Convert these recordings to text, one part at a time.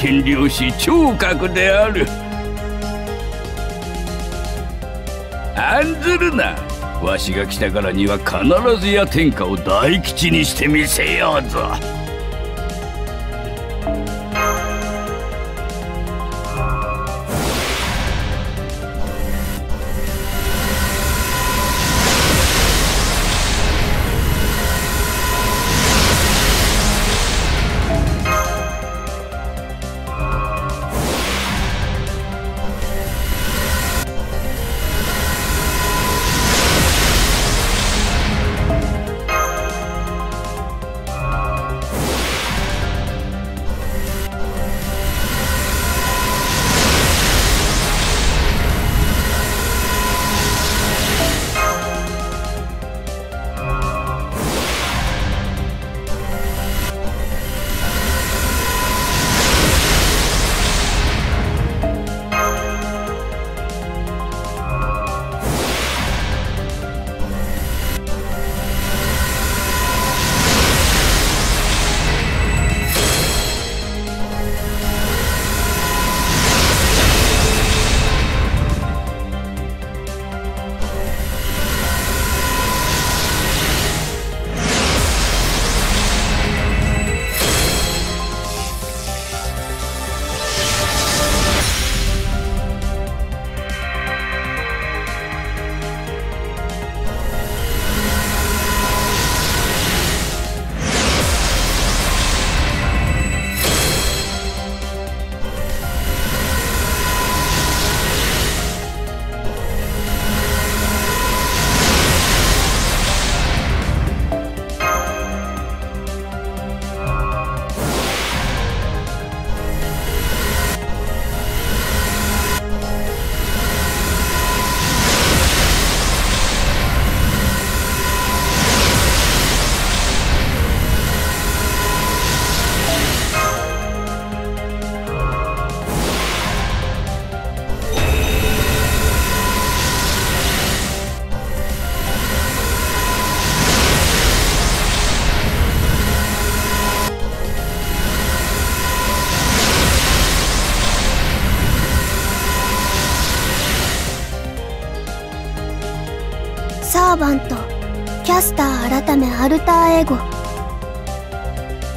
権量し聴覚である案ずるなわしが来たからには必ずや天下を大吉にしてみせようぞ。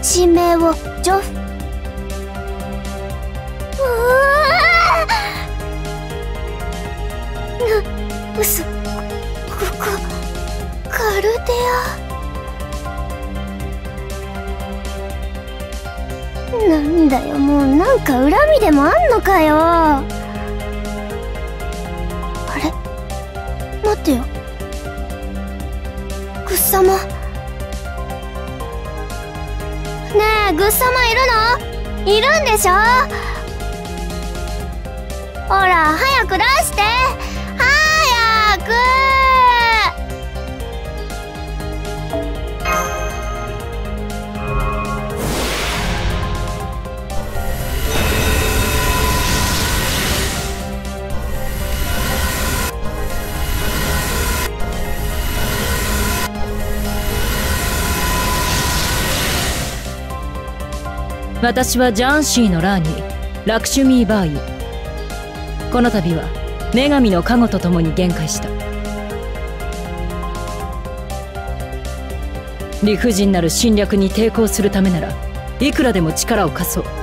神名をジョフ。うわな嘘。ここカルデア。なんだよもうなんか恨みでもあんのかよ。あれ？待ってよ。グッサマグッサマいるの？いるんでしょ？ほら早く出して。私はジャンシーのラーニー。ラクシュミーバーイこの度は女神の加護と共に限界した。理不尽なる侵略に抵抗するためならいくらでも力を貸そう。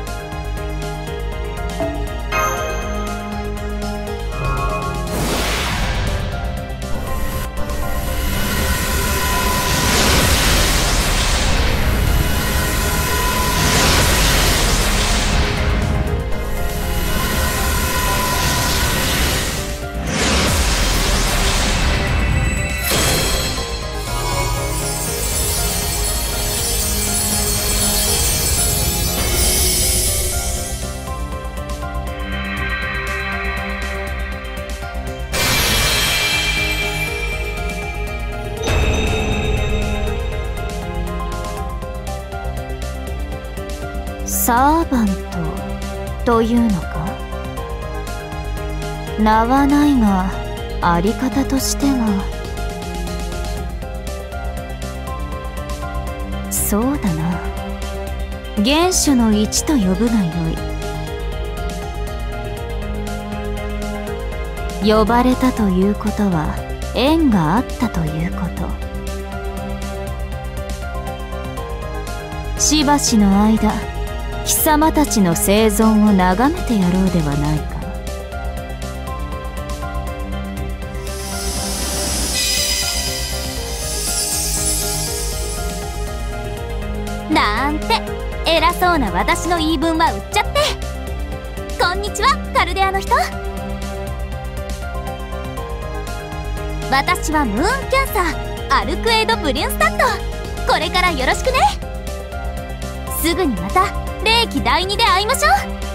名はないがあり方としてはそうだな。原初の1と呼ぶがよい。呼ばれたということは縁があったということ。しばしの間貴様たちの生存を眺めてやろうではない。偉そうな私の言い分は売っちゃって。こんにちはカルデアの人。私はムーンキャンサーアルクエイド・ブリュンスタッド。これからよろしくね。すぐにまた霊気第2で会いましょう。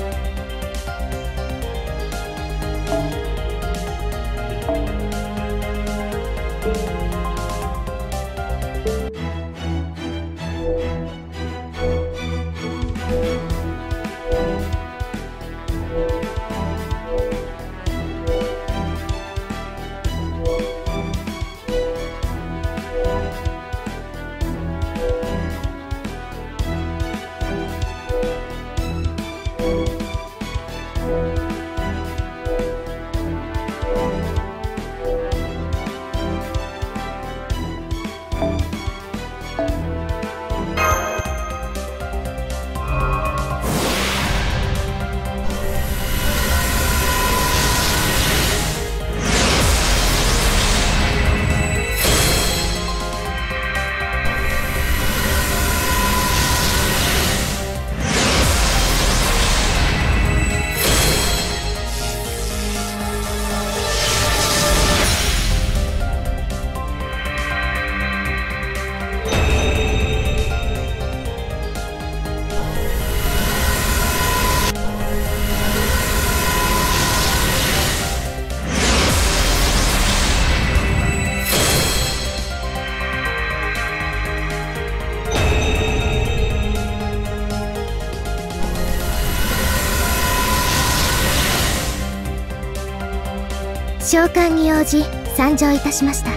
召喚に応じ参上いたしました。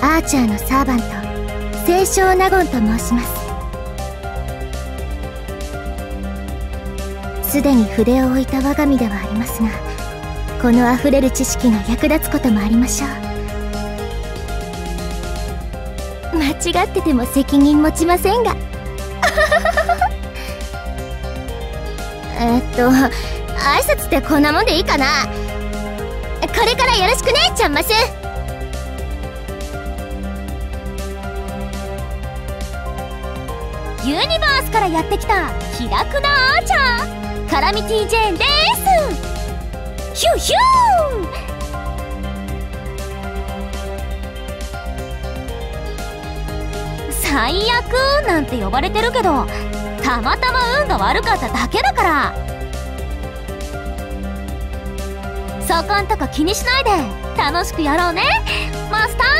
アーチャーのサーバント清少納言と申します。すでに筆を置いた我が身ではありますがこの溢れる知識が役立つこともありましょう。間違ってても責任持ちませんが。えっと挨拶ってこんなもんでいいかな。これからよろしくねちゃんましユニバースからやってきた気楽なアーチャーカラミティ・ジェーンです。ヒューヒュー。最悪なんて呼ばれてるけどたまたま運が悪かっただけだから。そこんとこ気にしないで。楽しくやろうね。マスター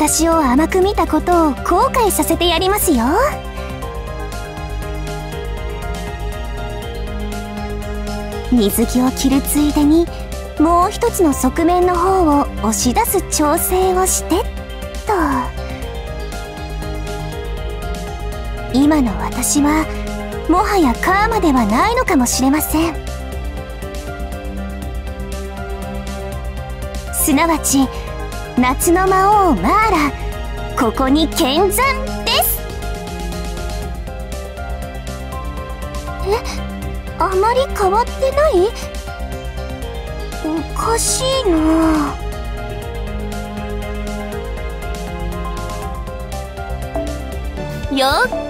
私を甘く見たことを後悔させてやりますよ。水着を着るついでにもう一つの側面の方を押し出す調整をしてと。今の私はもはやカーマではないのかもしれません。すなわち夏の魔王マーラここに見参です。えあまり変わってない？おかしいな。よっ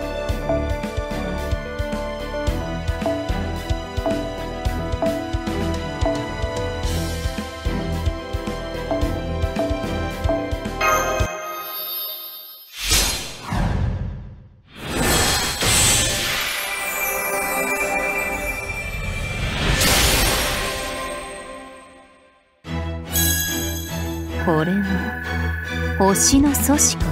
星の阻止か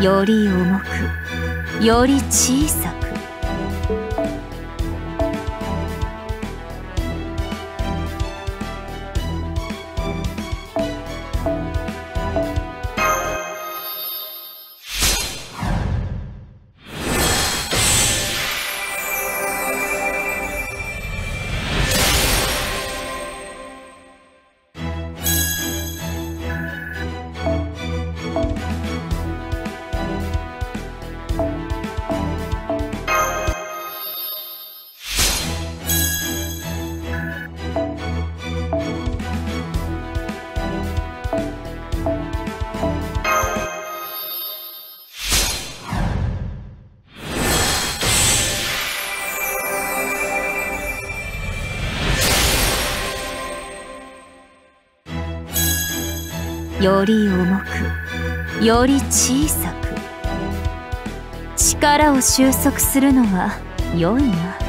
より重くより小さより重くより小さく力を収束するのは良いな。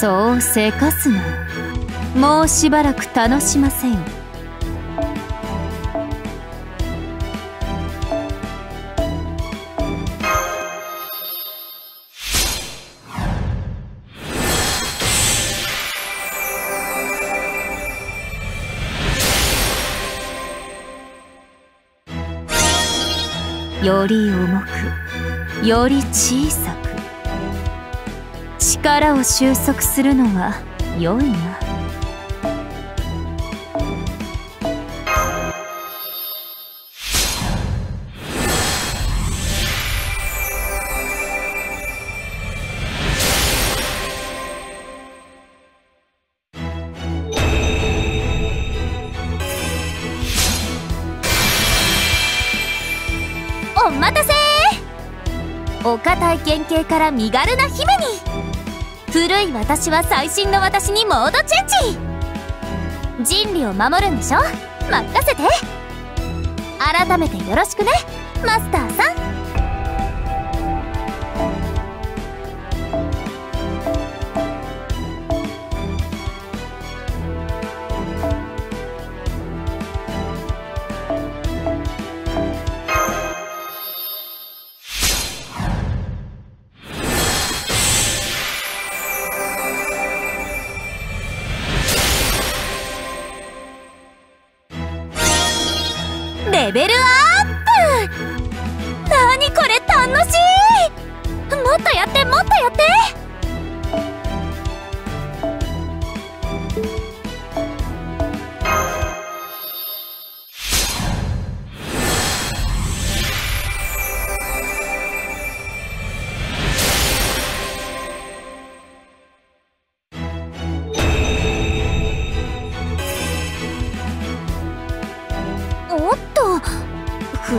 そうせかすな。もうしばらく楽しませよより重くより小さく。を収束するのは良いな。お待たせ堅いから身軽な姫に古い私は最新の私にモードチェンジ。人類を守るんでしょ？任せて。改めてよろしくねマスターさん。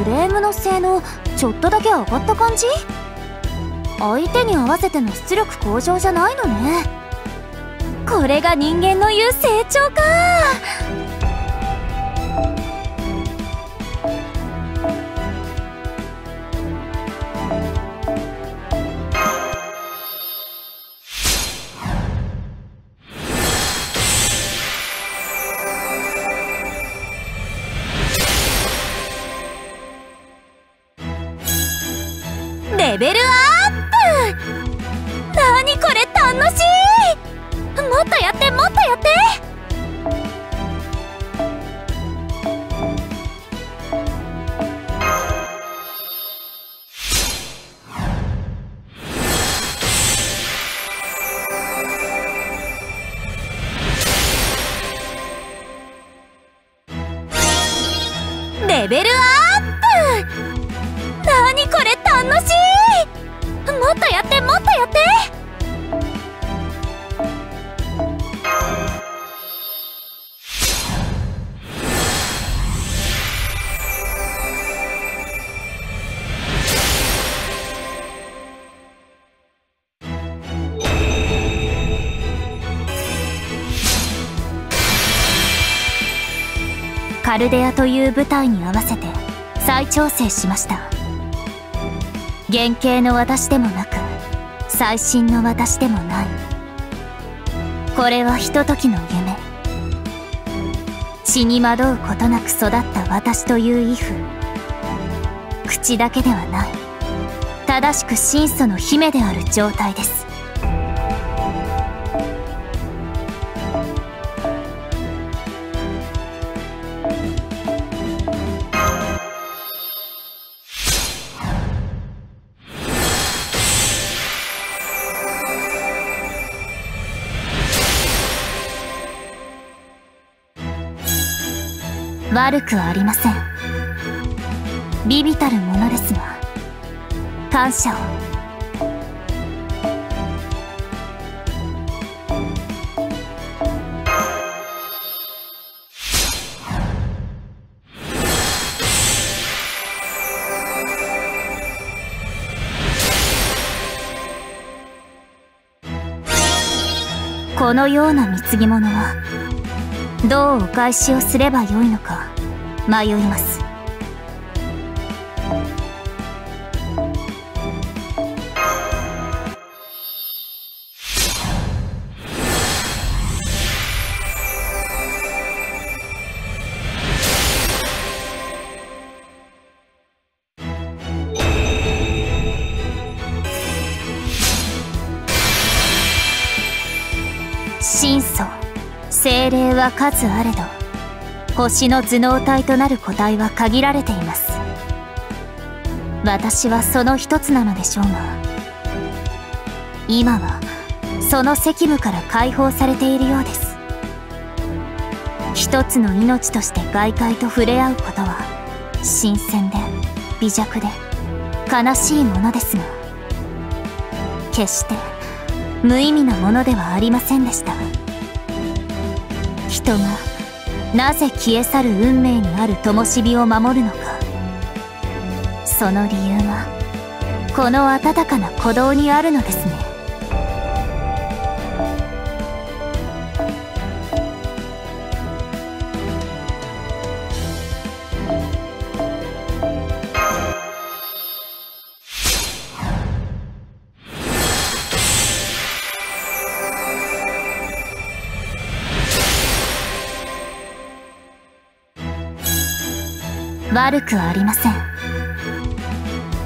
フレームの性能ちょっとだけ上がった感じ？相手に合わせての出力向上じゃないのね。これが人間の言う成長か。レベルアップ。なにこれ楽しい。もっとやってもっとやって。カルデアという舞台に合わせて再調整しました。原型の私でもなく最新の私でもない。これはひとときの夢。血に惑うことなく育った私というイフ口だけではない。正しく真祖の姫である状態です。悪くありません。ビビたるものですが感謝を。このような貢ぎ物はどうお返しをすればよいのか迷います。真相精霊は数あれど星の頭脳体となる個体は限られています。私はその一つなのでしょうが今はその責務から解放されているようです。一つの命として外界と触れ合うことは新鮮で微弱で悲しいものですが決して無意味なものではありませんでした。人がなぜ消え去る運命にある灯火を守るのか。その理由はこの温かな鼓動にあるのですね。悪くありません。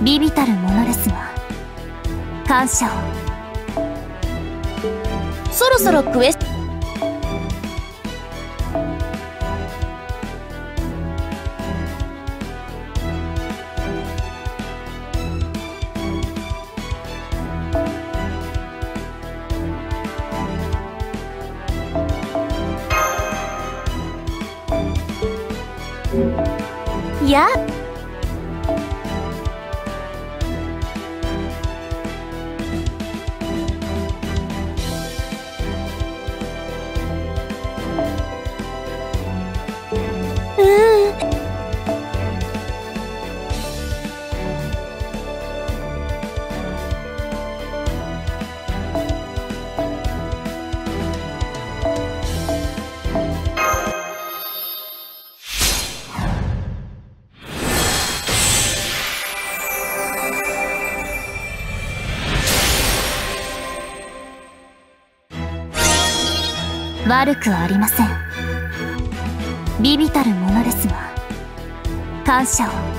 ビビたるものですが感謝を。そろそろクエスト悪くありません。ビビたるものですが感謝を。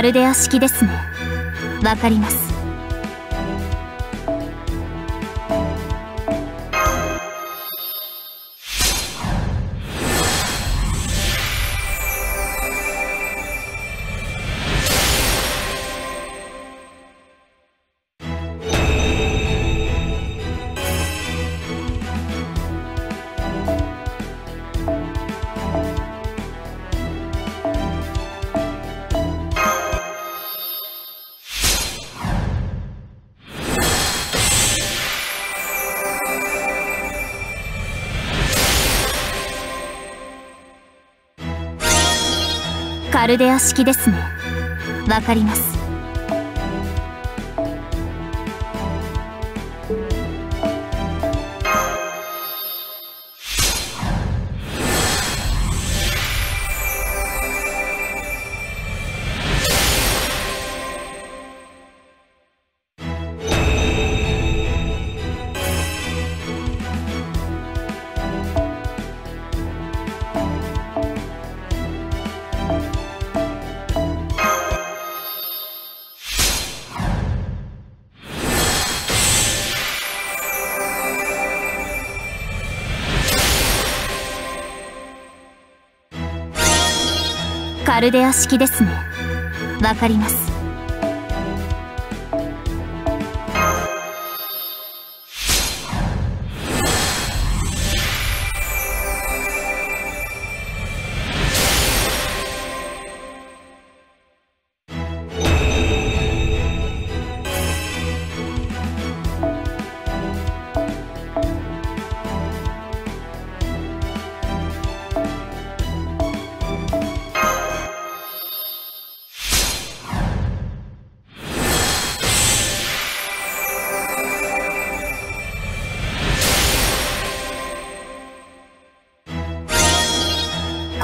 カルデア式ですね。わかります。カルデア式ですね。わかります。カルデア式ですね。わかります。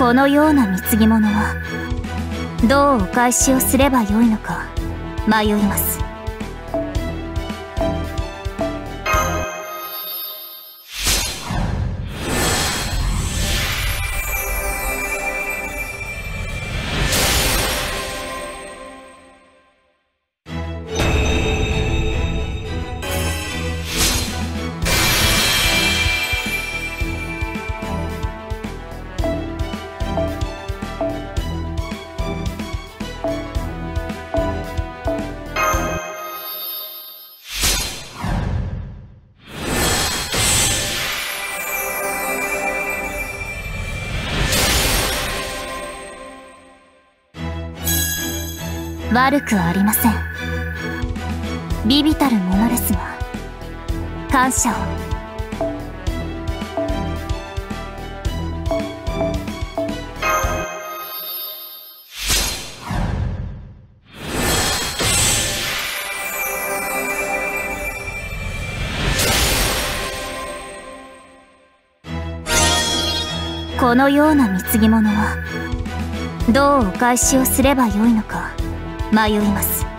このような貢ぎ物はどうお返しをすればよいのか迷います。悪くありません。ビビたるものですが感謝を。このような貢ぎ物はどうお返しをすればよいのか。迷います。